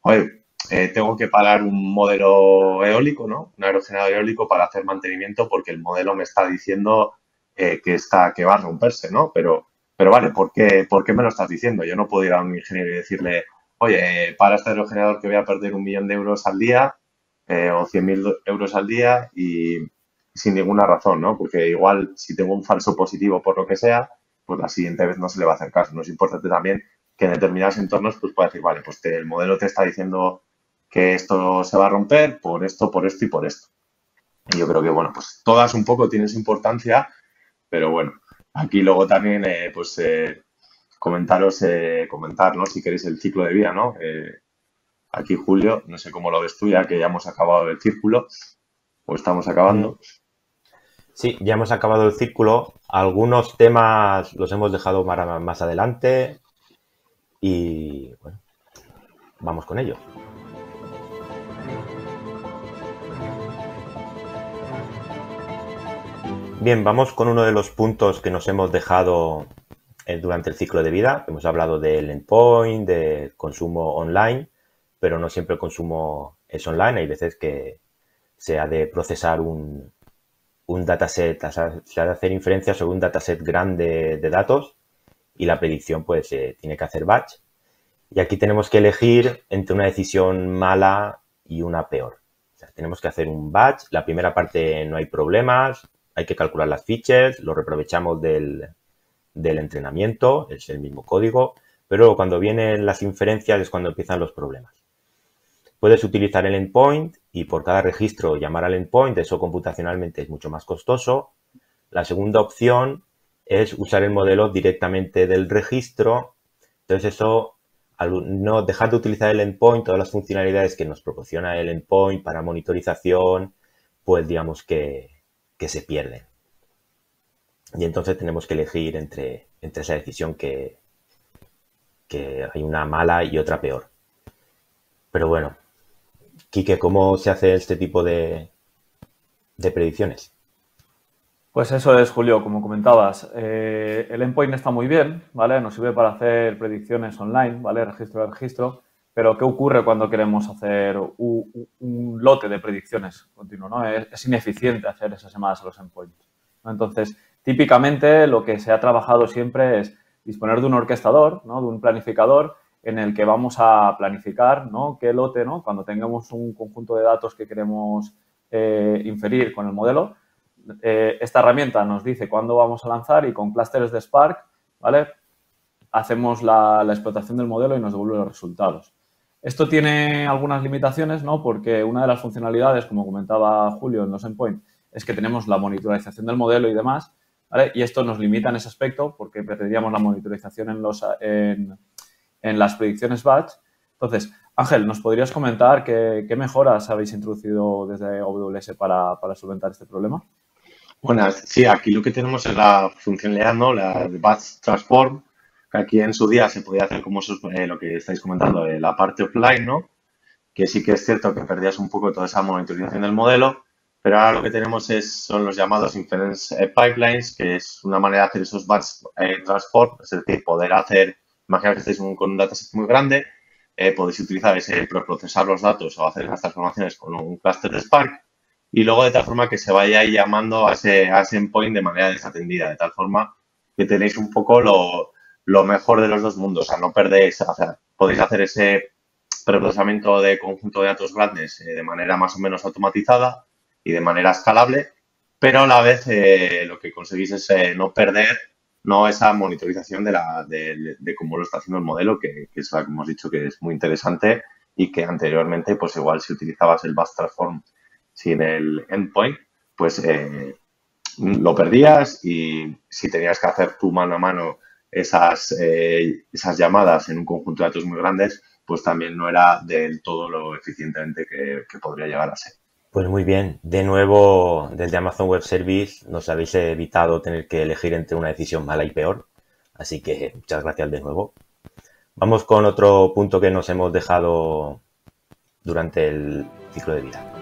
oye, eh, tengo que pagar un modelo eólico, ¿no? Un aerogenerador eólico para hacer mantenimiento porque el modelo me está diciendo eh, que está, que va a romperse, ¿no? Pero, pero vale, ¿por qué, ¿por qué me lo estás diciendo? Yo no puedo ir a un ingeniero y decirle, oye, para este aerogenerador que voy a perder un millón de euros al día eh, o 100.000 euros al día y sin ninguna razón, ¿no? Porque igual si tengo un falso positivo por lo que sea, pues la siguiente vez no se le va a hacer caso. No es importante también que en determinados entornos pues pueda decir, vale, pues el modelo te está diciendo que esto se va a romper por esto, por esto y por esto. Y yo creo que, bueno, pues todas un poco tienen su importancia, pero bueno, aquí luego también, eh, pues, eh, comentaros, eh, comentar, ¿no? Si queréis el ciclo de vida, ¿no? Aquí, Julio, no sé cómo lo ves tú, ya que ya hemos acabado el círculo, o estamos acabando. Sí, ya hemos acabado el círculo. Algunos temas los hemos dejado más adelante y, bueno, vamos con ello. Bien, vamos con uno de los puntos que nos hemos dejado eh, durante el ciclo de vida. Hemos hablado del endpoint, del consumo online, pero no siempre el consumo es online. Hay veces que se ha de procesar un, dataset, se ha de hacer inferencia sobre un dataset grande de datos y la predicción pues se tiene que hacer batch. Y aquí tenemos que elegir entre una decisión mala y una peor. tenemos que hacer un batch. La primera parte no hay problemas, hay que calcular las features, lo reprovechamos del, entrenamiento, es el mismo código, pero cuando vienen las inferencias es cuando empiezan los problemas. Puedes utilizar el endpoint y por cada registro llamar al endpoint, eso computacionalmente es mucho más costoso. La segunda opción es usar el modelo directamente del registro. Entonces eso, al no dejar de utilizar el endpoint, todas las funcionalidades que nos proporciona el endpoint para monitorización, pues digamos que, se pierden. Y entonces tenemos que elegir entre, esa decisión que hay una mala y otra peor. Pero bueno, Quique, ¿cómo se hace este tipo de, predicciones? Pues eso es, Julio, como comentabas. Eh, el endpoint está muy bien, ¿vale? Nos sirve para hacer predicciones online, ¿vale? Registro de registro. Pero, ¿qué ocurre cuando queremos hacer un, lote de predicciones continuo? ¿no? Es, ineficiente hacer esas llamadas a los endpoints. Entonces, típicamente lo que se ha trabajado siempre es disponer de un orquestador, ¿no? de un planificador en el que vamos a planificar ¿no? qué lote, ¿no? cuando tengamos un conjunto de datos que queremos eh, inferir con el modelo, eh, esta herramienta nos dice cuándo vamos a lanzar y con clústeres de Spark, ¿vale? Hacemos la, la explotación del modelo y nos devuelve los resultados. Esto tiene algunas limitaciones, ¿no? Porque una de las funcionalidades, como comentaba Julio en los endpoints, es que tenemos la monitorización del modelo y demás, ¿vale? Y esto nos limita en ese aspecto porque pretendíamos la monitorización en, los, en, las predicciones batch. Entonces, Ángel, ¿nos podrías comentar qué, mejoras habéis introducido desde AWS para, para, solventar este problema? Bueno, sí, aquí lo que tenemos es la funcionalidad, ¿no? La batch transform, que aquí en su día se podía hacer como eh, lo que estáis comentando, eh, la parte offline, ¿no? Que sí que es cierto que perdías un poco toda esa monitorización del modelo, pero ahora lo que tenemos es, son los llamados inference eh, pipelines, que es una manera de hacer esos batch transform, es decir, poder hacer, imaginar que estáis con un dataset muy grande, podéis utilizar ese, procesar los datos o hacer las transformaciones con un cluster de Spark y luego de tal forma que se vaya llamando a ese, a endpoint de manera desatendida, de tal forma que tenéis un poco lo, lo mejor de los dos mundos. O sea, no perdéis, o podéis hacer ese preprocesamiento de conjunto de datos grandes eh, de manera más o menos automatizada y de manera escalable, pero a la vez eh, lo que conseguís es eh, no perder no esa monitorización de, la, de, cómo lo está haciendo el modelo, que, es la que hemos dicho que es muy interesante y que anteriormente, pues igual si utilizabas el Bus Transform sin el endpoint, pues lo perdías y si tenías que hacer tu mano a mano esas, eh, esas llamadas en un conjunto de datos muy grandes, pues también no era del todo lo eficientemente que, podría llegar a ser. Pues muy bien. De nuevo, desde Amazon Web Service nos habéis evitado tener que elegir entre una decisión mala y peor. Así que muchas gracias de nuevo. Vamos con otro punto que nos hemos dejado durante el ciclo de vida.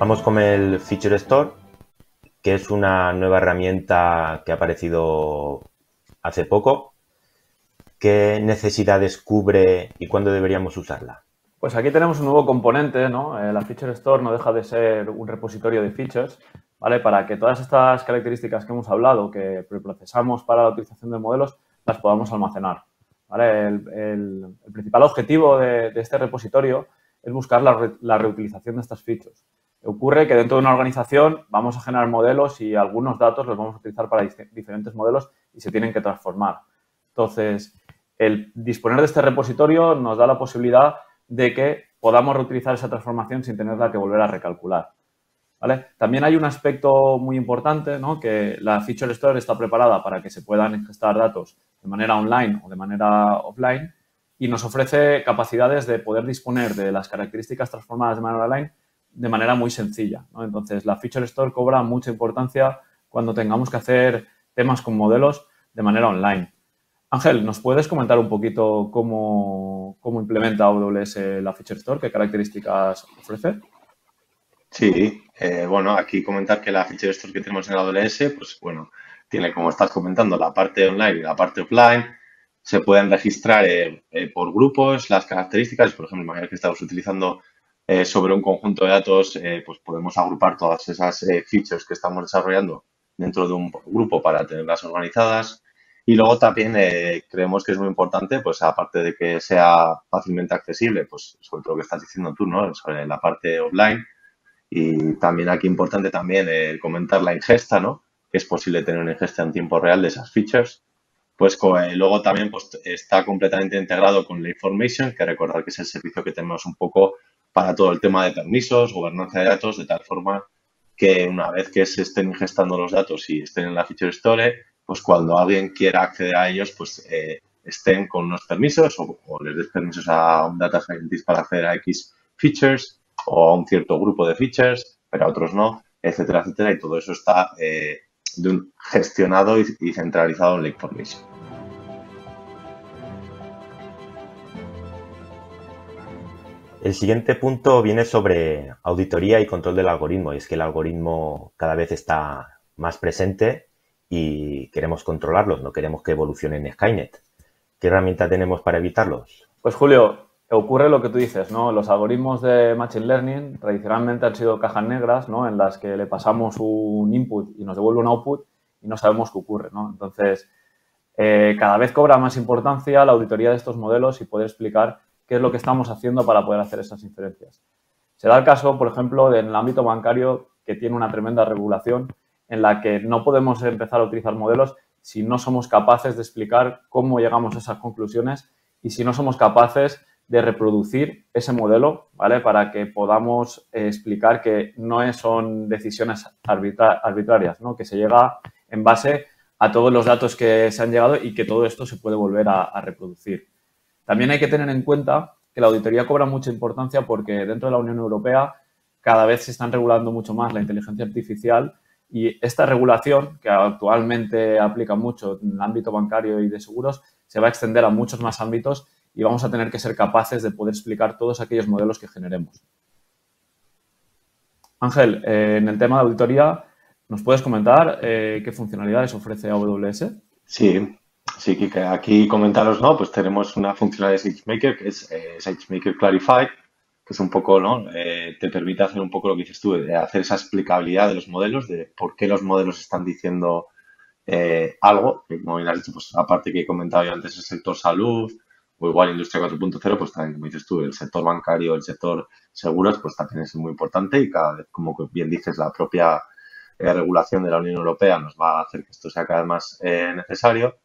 Vamos con el Feature Store, que es una nueva herramienta que ha aparecido hace poco ¿Qué necesidades cubre y cuándo deberíamos usarla? Pues aquí tenemos un nuevo componente, ¿no? Eh, la Feature Store no deja de ser un repositorio de features, ¿vale? Para que todas estas características que hemos hablado, que preprocesamos para la utilización de modelos, las podamos almacenar, ¿vale? El, principal objetivo de, este repositorio es buscar la, reutilización de estas features. Ocurre que dentro de una organización vamos a generar modelos y algunos datos los vamos a utilizar para diferentes modelos y se tienen que transformar. Entonces, el disponer de este repositorio nos da la posibilidad de que podamos reutilizar esa transformación sin tenerla que volver a recalcular. También hay un aspecto muy importante, que la Feature Store está preparada para que se puedan ingestar datos de manera online o de manera offline y nos ofrece capacidades de poder disponer de las características transformadas de manera online de manera muy sencilla. Entonces, la Feature Store cobra mucha importancia cuando tengamos que hacer temas con modelos de manera online. Ángel, ¿nos puedes comentar un poquito cómo, implementa AWS la Feature Store? ¿Qué características ofrece? Sí, eh, bueno, aquí comentar que la Feature Store que tenemos en AWS, pues bueno, tiene, como estás comentando, la parte online y la parte offline. Se pueden registrar eh, eh, por grupos las características. Por ejemplo, imagina que estamos utilizando sobre un conjunto de datos, pues podemos agrupar todas esas features que estamos desarrollando dentro de un grupo para tenerlas organizadas. Y luego también eh, creemos que es muy importante, pues aparte de que sea fácilmente accesible, pues sobre todo lo que estás diciendo tú, ¿no? Sobre la parte offline. Y también aquí importante también eh, comentar la ingesta, ¿no? Que es posible tener una ingesta en tiempo real de esas features. Pues eh, luego también pues, está completamente integrado con la information, que recordar que es el servicio que tenemos un poco para todo el tema de permisos, gobernanza de datos, de tal forma que una vez que se estén ingestando los datos y estén en la feature store, pues cuando alguien quiera acceder a ellos, pues eh, estén con unos permisos o, les des permisos a un data scientist para acceder a X features o a un cierto grupo de features, pero a otros no, etcétera, etcétera. Y todo eso está eh, gestionado y, centralizado en la information. El siguiente punto viene sobre auditoría y control del algoritmo. Y es que el algoritmo cada vez está más presente y queremos controlarlos, no queremos que evolucionen en Skynet. ¿Qué herramienta tenemos para evitarlos? Pues Julio, ocurre lo que tú dices, ¿no? Los algoritmos de Machine Learning tradicionalmente han sido cajas negras, ¿no? En las que le pasamos un input y nos devuelve un output y no sabemos qué ocurre, ¿no? Entonces, eh, cada vez cobra más importancia la auditoría de estos modelos y poder explicar qué es lo que estamos haciendo para poder hacer esas inferencias. Se da el caso, por ejemplo, en el ámbito bancario que tiene una tremenda regulación en la que no podemos empezar a utilizar modelos si no somos capaces de explicar cómo llegamos a esas conclusiones y si no somos capaces de reproducir ese modelo, ¿vale? Para que podamos eh, explicar que no son decisiones arbitrarias, ¿no? Que se llega en base a todos los datos que se han llegado y que todo esto se puede volver a reproducir. También hay que tener en cuenta que la auditoría cobra mucha importancia porque dentro de la Unión Europea cada vez se están regulando mucho más la inteligencia artificial y esta regulación, que actualmente aplica mucho en el ámbito bancario y de seguros, se va a extender a muchos más ámbitos y vamos a tener que ser capaces de poder explicar todos aquellos modelos que generemos. Ángel, eh, en el tema de auditoría, ¿nos puedes comentar eh, qué funcionalidades ofrece AWS? Sí, sí, que aquí comentaros, ¿no? Pues tenemos una funcionalidad de SageMaker que es eh, SageMaker Clarify, que es un poco, ¿no? Eh, te permite hacer un poco lo que dices tú, de hacer esa explicabilidad de los modelos, de por qué los modelos están diciendo eh, algo, que como bien has dicho, pues aparte que he comentado yo antes el sector salud, o igual industria 4.0, pues también, como dices tú, el sector bancario, el sector seguros, pues también es muy importante y cada vez, como bien dices, la propia eh, regulación de la Unión Europea nos va a hacer que esto sea cada vez más necesario.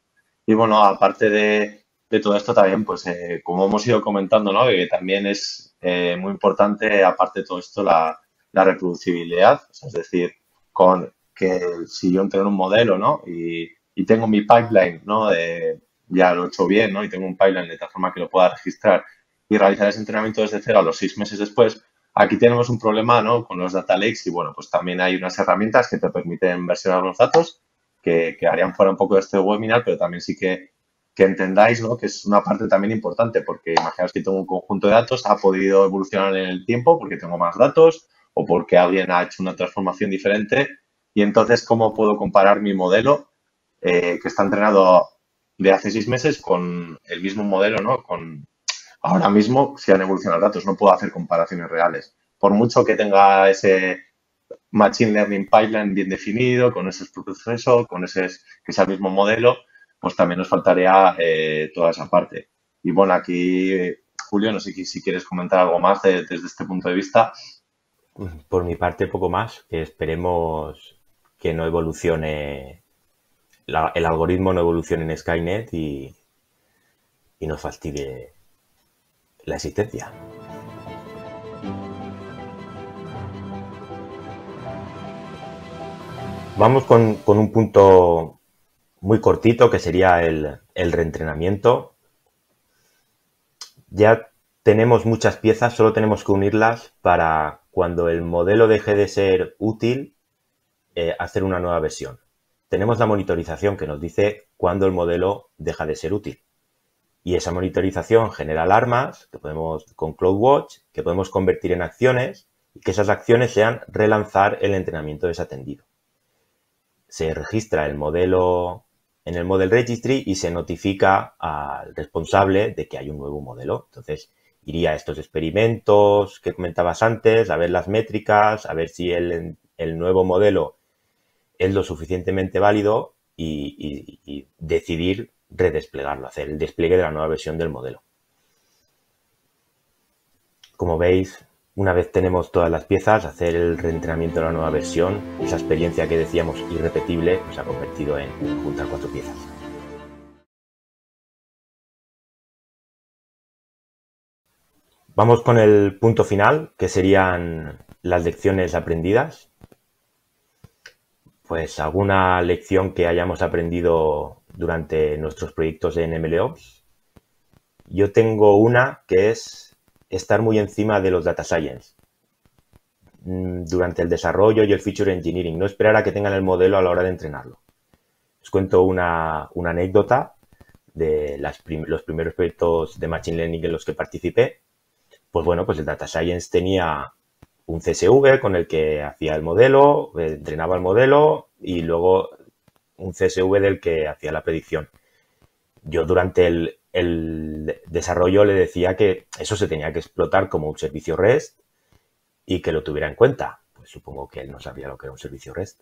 Y bueno, aparte de, de todo esto también, pues como hemos ido comentando, ¿no? Que también es eh, muy importante, aparte de todo esto, la, reproducibilidad. es decir, con que si yo entreno un modelo ¿no? y, tengo mi pipeline ¿no? de, ya lo he hecho bien, ¿no? Y tengo un pipeline de tal forma que lo pueda registrar y realizar ese entrenamiento desde cero a los seis meses después, aquí tenemos un problema, ¿no? Con los data lakes y, bueno, pues también hay unas herramientas que te permiten versionar los datos que, que harían fuera un poco de este webinar, pero también sí que, que entendáis, ¿no? Que es una parte también importante porque imaginaos que tengo un conjunto de datos, ha podido evolucionar en el tiempo porque tengo más datos o porque alguien ha hecho una transformación diferente y entonces, ¿cómo puedo comparar mi modelo eh, que está entrenado de hace seis meses con el mismo modelo, ¿no? Con ahora mismo, si han evolucionado datos, no puedo hacer comparaciones reales. Por mucho que tenga ese Machine Learning Pipeline bien definido, con ese proceso, con ese mismo modelo, pues también nos faltaría eh, toda esa parte. Y bueno, aquí, Julio, no sé si quieres comentar algo más desde este punto de vista. Por mi parte, poco más, que esperemos que no evolucione, el algoritmo no evolucione en Skynet y, y nos fastidie la existencia. Vamos con, un punto muy cortito que sería el, reentrenamiento. Ya tenemos muchas piezas, solo tenemos que unirlas para cuando el modelo deje de ser útil, eh, hacer una nueva versión. Tenemos la monitorización que nos dice cuándo el modelo deja de ser útil. Y esa monitorización genera alarmas que podemos, con CloudWatch, que podemos convertir en acciones y que esas acciones sean relanzar el entrenamiento desatendido. Se registra el modelo en el Model Registry y se notifica al responsable de que hay un nuevo modelo. Entonces, iría a estos experimentos que comentabas antes, a ver las métricas, a ver si el, el nuevo modelo es lo suficientemente válido y, decidir redesplegarlo, hacer el despliegue de la nueva versión del modelo. Como veis, una vez tenemos todas las piezas, hacer el reentrenamiento de la nueva versión, esa experiencia que decíamos irrepetible, pues se ha convertido en juntar cuatro piezas. Vamos con el punto final, que serían las lecciones aprendidas pues alguna lección que hayamos aprendido durante nuestros proyectos en MLOps. Yo tengo una que es estar muy encima de los data science mm, durante el desarrollo y el feature engineering, no esperar a que tengan el modelo a la hora de entrenarlo. Os cuento una, anécdota de los primeros proyectos de Machine Learning en los que participé. Pues bueno, pues el Data Science tenía un CSV con el que hacía el modelo, eh, entrenaba el modelo y luego un CSV del que hacía la predicción. Yo durante el, desarrollo le decía que eso se tenía que explotar como un servicio REST y que lo tuviera en cuenta. Pues supongo que él no sabía lo que era un servicio REST.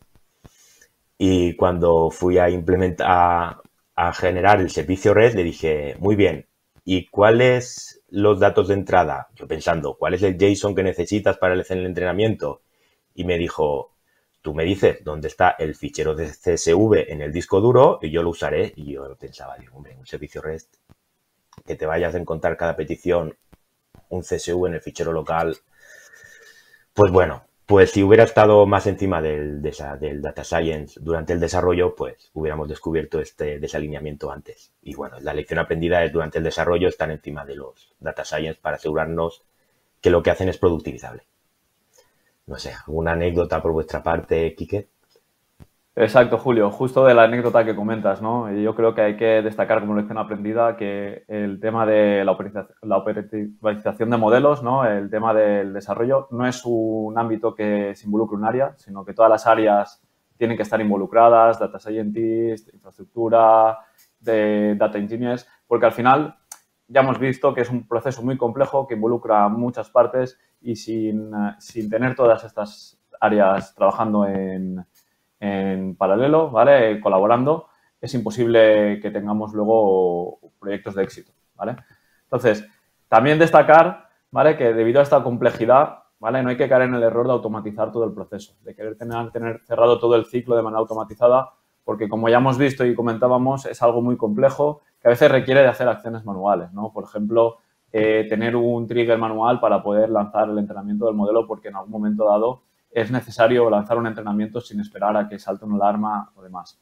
Y cuando fui a implementar, a generar el servicio REST, le dije, muy bien, ¿y cuáles los datos de entrada, yo pensando, ¿cuál es el JSON que necesitas para el entrenamiento? Y me dijo, tú me dices dónde está el fichero de CSV en el disco duro y yo lo usaré. Y yo pensaba, digo, hombre, un servicio REST, que te vayas a encontrar cada petición un CSV en el fichero local. Pues bueno, pues si hubiera estado más encima del, del, data science durante el desarrollo, pues hubiéramos descubierto este desalineamiento antes. Y bueno, la lección aprendida es durante el desarrollo estar encima de los data science para asegurarnos que lo que hacen es productivizable. No sé, ¿alguna anécdota por vuestra parte, Quique? Exacto, Julio. Justo de la anécdota que comentas, ¿no? Yo creo que hay que destacar como lección aprendida que el tema de la operacionalización de modelos, ¿no? El tema del desarrollo no es un ámbito que se involucre un área, sino que todas las áreas tienen que estar involucradas, data scientists, infraestructura, de data engineers, porque al final ya hemos visto que es un proceso muy complejo que involucra muchas partes y sin, sin tener todas estas áreas trabajando en, en paralelo, ¿vale? Colaborando, es imposible que tengamos luego proyectos de éxito, ¿vale? Entonces, también destacar, ¿vale? Que debido a esta complejidad. No hay que caer en el error de automatizar todo el proceso, de querer tener, tener cerrado todo el ciclo de manera automatizada, porque como ya hemos visto y comentábamos, es algo muy complejo que a veces requiere de hacer acciones manuales, ¿no? Por ejemplo, eh, tener un trigger manual para poder lanzar el entrenamiento del modelo porque en algún momento dado es necesario lanzar un entrenamiento sin esperar a que salte una alarma o demás.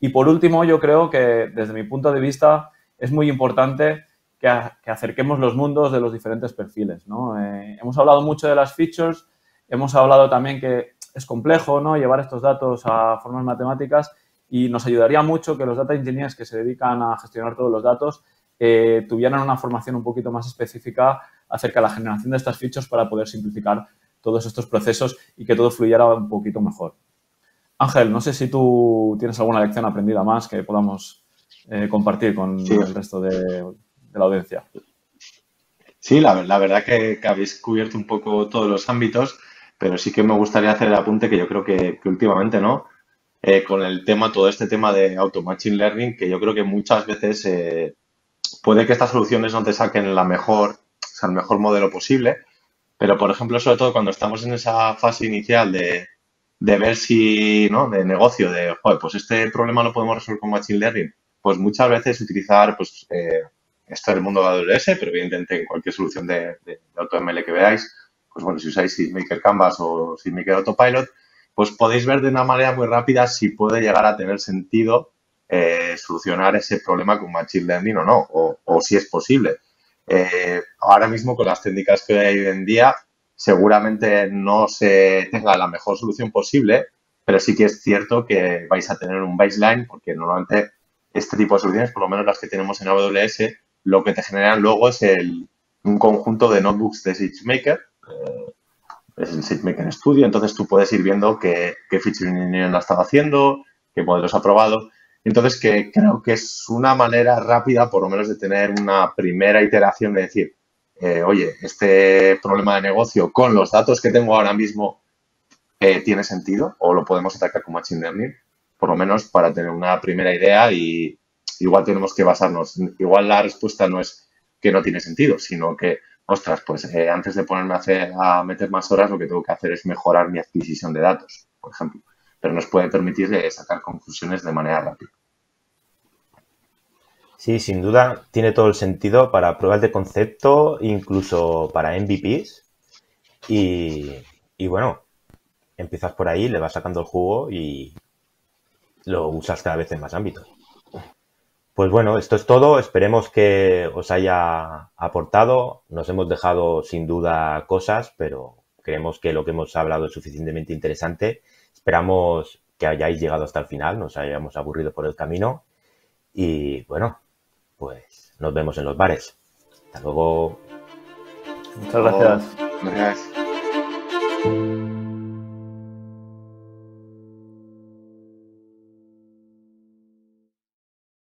Y por último, yo creo que desde mi punto de vista es muy importante que, acerquemos los mundos de los diferentes perfiles. ¿no? Eh, hemos hablado mucho de las features, hemos hablado también que es complejo ¿no? llevar estos datos a formas matemáticas y nos ayudaría mucho que los data engineers que se dedican a gestionar todos los datos eh, tuvieran una formación un poquito más específica acerca de la generación de estas features para poder simplificar todos estos procesos y que todo fluyera un poquito mejor. Ángel, no sé si tú tienes alguna lección aprendida más que podamos eh, compartir con el resto de, la audiencia. Sí, la, verdad que, habéis cubierto un poco todos los ámbitos, pero sí que me gustaría hacer el apunte que yo creo que, últimamente, ¿no? Eh, con el tema, todo este tema de Auto Machine Learning, que yo creo que muchas veces eh, puede que estas soluciones no te saquen la mejor, o sea, el mejor modelo posible, pero por ejemplo, sobre todo cuando estamos en esa fase inicial de, de ver si, ¿no? De negocio, de, joder, pues este problema lo podemos resolver con Machine Learning. Pues muchas veces utilizar, pues, eh, esto es el mundo de AWS, pero evidentemente en cualquier solución de, AutoML que veáis, pues bueno, si usáis SageMaker Canvas o SageMaker Autopilot, pues podéis ver de una manera muy rápida si puede llegar a tener sentido eh, solucionar ese problema con Machine Learning o no, o si es posible. Eh, ahora mismo con las técnicas que hay hoy en día, seguramente no se tenga la mejor solución posible, pero sí que es cierto que vais a tener un baseline porque normalmente este tipo de soluciones, por lo menos las que tenemos en AWS, lo que te generan luego es el, un conjunto de notebooks de SageMaker, eh, es el SageMaker Studio, entonces tú puedes ir viendo qué, qué feature engineering ha estado haciendo, qué modelos ha probado. Entonces, que creo que es una manera rápida, por lo menos, de tener una primera iteración de decir, eh, oye, este problema de negocio con los datos que tengo ahora mismo eh, tiene sentido o lo podemos atacar con Machine Learning, por lo menos para tener una primera idea y igual tenemos que basarnos. Igual la respuesta no es que no tiene sentido, sino que, ostras, pues eh, antes de ponerme a, hacer, a meter más horas, lo que tengo que hacer es mejorar mi adquisición de datos, por ejemplo. Pero nos puede permitir sacar conclusiones de manera rápida. Sí, sin duda tiene todo el sentido para pruebas de concepto, incluso para MVPs. Y, bueno, empiezas por ahí, le vas sacando el jugo y lo usas cada vez en más ámbitos. Pues bueno, esto es todo. Esperemos que os haya aportado. Nos hemos dejado sin duda cosas, pero creemos que lo que hemos hablado es suficientemente interesante. Esperamos que hayáis llegado hasta el final, nos hayamos aburrido por el camino. Y bueno, pues nos vemos en los bares. Hasta luego. Muchas gracias. Gracias.